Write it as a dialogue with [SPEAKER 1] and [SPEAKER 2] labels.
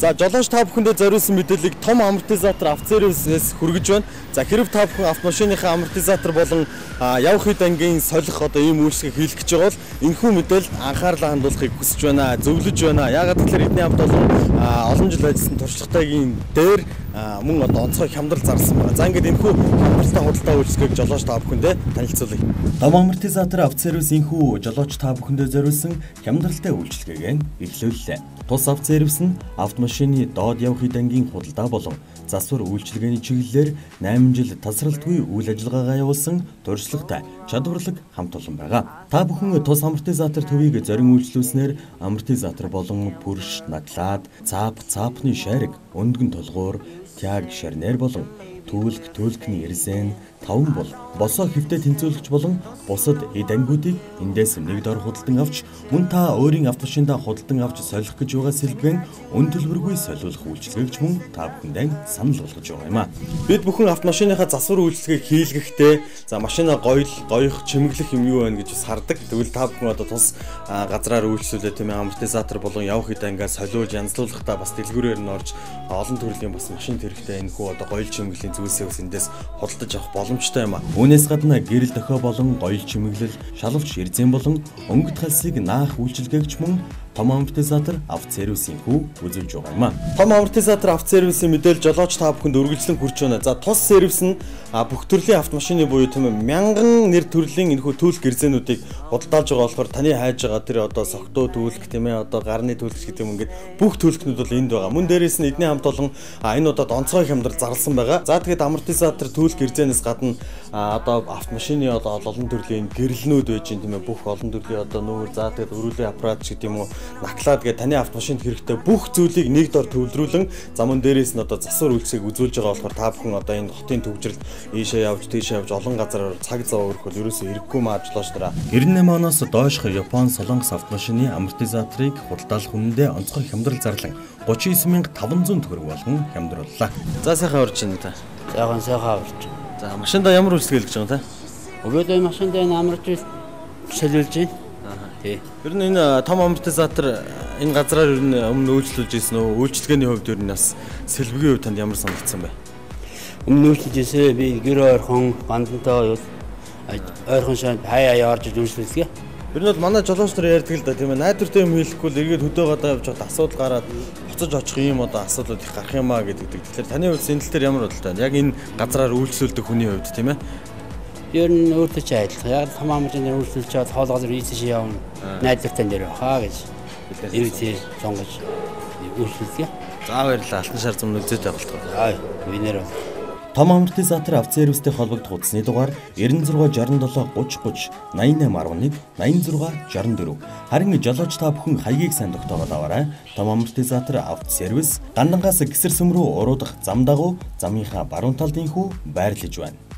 [SPEAKER 1] За жолооч та бүхэндээ зориулсан мэдээллийг том амортизатор авцерээс хүргэж байна. За хэрв та бүхэн автомашиныхаа амортизатор болон явах хэд ангийн солих одоо ийм үйлчлэгийг хийх гэж байгаа бол энэхүү мэдээлэлд анхаарлаа хандуулахыг хүсэж байна. Зөвлөж байна. Ягаад гэвэл эдний хамт олон жил ажилласан туршлагатайгийн дээр мөн одоо онцгой хямдрал зарласан байна. За ингээд энэхүү хямдралтай худалдаа үйлчлэгийг жолооч та бүхэндээ танилцуулъя. Том амортизатор авцерээс энэхүү жолооч та бүхэндээ зориулсан хямдралтай үйлчлэгийг эхлүүллээ. Тус авцерээс нь автомашины доод явах хэд ангийн худалдаа болон засвар үйлчилгээний чиглэлээр 8 жил тасралтгүй үйл ажиллагаагаа явуулсан туршлагатай чадварлаг хамт олон байгаа. Та бүхэн тус амортизатор төвийг зорин үйлчлүүлснээр амортизатор болон пүрш, наглаад, цаап, цаапны шариг, өндгөн толгуур, тяг шарнер болон түлх, түлхний эрзэн, таван бол босоо хөвтө тэнцвүүлэгч болон бусад эд ангиудыг эндээс нэг дор худалдан авч мөн та өөрийн автомашиндаа худалдан авч солих гэж байгаа сэлбэгэн үн төлбөргүй солиулах үйлчилгээгч мөн та бүхэндээ санал болгож байгаа юм а. Бид бүхэн автомашиныхаа засвар үйлчилгээг хийлгэхдээ за машина гоёл, гоёх, чимэглэх юм юу байна гэж бас хардаг. Тэгвэл та бүхэн одоо тус газраар үйлчлүүлээ тийм ээ амортизатор болон явах хэд ангиа солиулж янзлуулахдаа бас дэлгүүрээр нь орж олон төрлийн бас машин хэрэгтэй энэ хүү одоо гоёл чимэглэлийн зүйлсээ бас эндээс худалдаж авах боломжтой юм а. Үүнээс гадна гэрэл дохио болон гоёл чимэглэл, шалавч эрзэн болон өнгөт халсыг наах үйлчилгээгч мөн том амортизатор авто сервисийн хүү үзүүлж байгаа юм. Том амортизатор авто сервисийн мэдээлэл жолооч та бүхэнд үргэлжлэн хүрч байна. За тус сервис нь бүх төрлийн автомашины буюу тийм мянган нэр төрлийн энэхүү төлөх гэрзэнүүдийг худалдаалж байгаа болохоор таны хайж байгаа тэр одоо согтуу төлөх тийм ээ одоо гарны төлөх гэдэг юм ингээд бүх төлөхнүүд бол энд байгаа. Мөн дээрээс нь эдний хамт олон энэ удаад онцгой хямдар зарласан байгаа. За тэгээд амортизатор төлөх гэрзэнээс гадна одоо автомашины одоо олон төрлийн гэрэлнүүд байж тийм ээ бүх олон төрлийн одоо нүүр за тэгээд өрүүлэн аппарат гэдэг юм уу наклаад гэ таны автомашинд хэрэгтэй бүх зүйлийг нэг дор төвлөрүүлэн замун дээрээс нь одоо засвар үйлчлэгийг үзүүлж байгаа болохоор та бүхэн одоо энэ хотын төвжирэлд ийшээ явж тийшээ явж олон газараар цаг зав өрхөл ерөөсөө хэрэггүй маажлооч дараа 98 оноос доош Япон Солонгос автомашины амортизаторыг худалдаалах үнэндээ онцгой хямдрал зарлан 39500 төгрөг болгон хямдрууллаа. За сайхан урьж байна та.
[SPEAKER 2] Сайхан сайхан урьж.
[SPEAKER 1] За машиндаа ямар хийж байгаа юм та?
[SPEAKER 2] Өгөөдөө машиндаа энэ амарч солиулж байна.
[SPEAKER 1] Тий. Ер нь энэ том амортизатор энэ газраар ер нь өмнө үйлчлүүлж ирсэн үү? Үйлчлэгээний хувьд ер нь бас сэлбэгийн хувьд танд ямар санагдсан бэ?
[SPEAKER 2] Өмнө үйлчлэжсэн би гэр ойрхон бандантайгаа юу ойрхон шанд хаяа яарж үйлчлүүлсэн.
[SPEAKER 1] Ер нь бол манай жолооч нар ярьдаг л да тийм ээ. Найдвартай юм хийхгүй л эргээд хөдөө гадаа явж хад асуудал гараад буцаж очих юм одоо асуудлууд их гарах юмаа гэдэг. Тэгэхээр таны хувьд энэ тал дээр ямар бодлоо? Яг энэ газраар үйлчлүүлдэг хүний хувьд тийм ээ
[SPEAKER 2] ер нь өөртөө ч адилхан. Яг хамаамжийн дээр үйлчлүүлж чад хоол газар ийцэж явна. Найдвартай нэр хаа гэж. Эвтэй сонгож үйлчлүүлье.
[SPEAKER 1] За баярлалаа. Алтан шар зам үзээд байгуултгаа.
[SPEAKER 2] Аа, винер бол.
[SPEAKER 1] Том амортизатор автосервистэй холбогдох утасны дугаар 9667 30 30 8811 86 64. Харин жолооч та бүхэн хаягийг сайн тогтоогоод аваарай. Том амортизатор автосервис Гандангаас гисэр сүм рүү уруудах зам дагуу замынхаа баруун талд инхүү байрлаж байна.